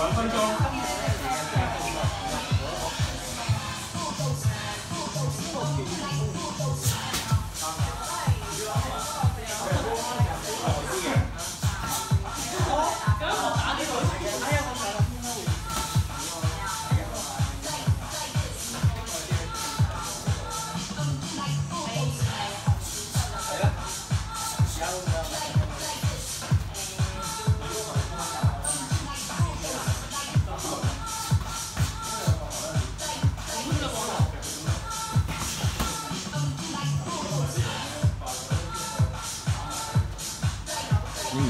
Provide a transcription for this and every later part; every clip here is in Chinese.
三分钟你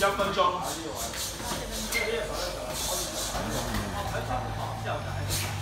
三分钟，一分钟。